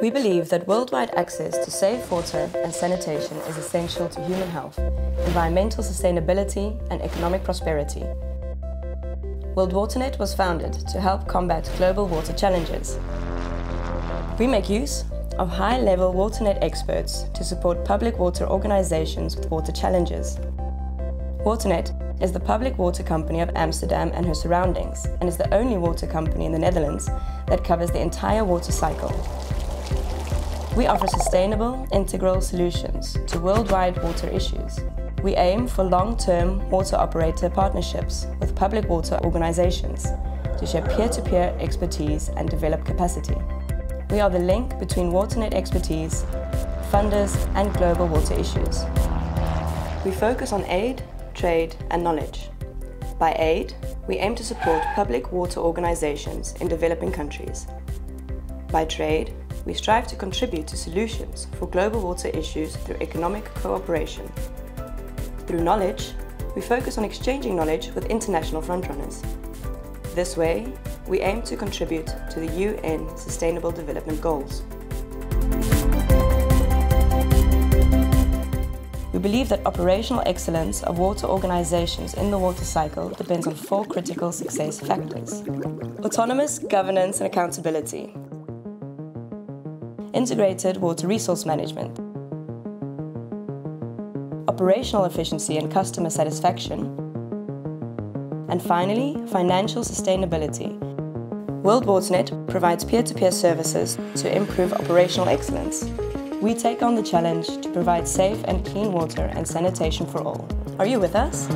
We believe that worldwide access to safe water and sanitation is essential to human health, environmental sustainability and economic prosperity. World WaterNet was founded to help combat global water challenges. We make use of high-level WaterNet experts to support public water organizations with water challenges. WaterNet is the public water company of Amsterdam and her surroundings and is the only water company in the Netherlands that covers the entire water cycle. We offer sustainable, integral solutions to worldwide water issues. We aim for long-term water operator partnerships with public water organizations to share peer-to-peer -peer expertise and develop capacity. We are the link between WaterNet expertise, funders and global water issues. We focus on aid, trade and knowledge. By aid, we aim to support public water organizations in developing countries. By trade, we strive to contribute to solutions for global water issues through economic cooperation. Through knowledge, we focus on exchanging knowledge with international frontrunners. This way, we aim to contribute to the UN Sustainable Development Goals. We believe that operational excellence of water organizations in the water cycle depends on four critical success factors. Autonomous governance and accountability, integrated water resource management, operational efficiency and customer satisfaction, and finally, financial sustainability. World WaterNet provides peer-to-peer -peer services to improve operational excellence. We take on the challenge to provide safe and clean water and sanitation for all. Are you with us?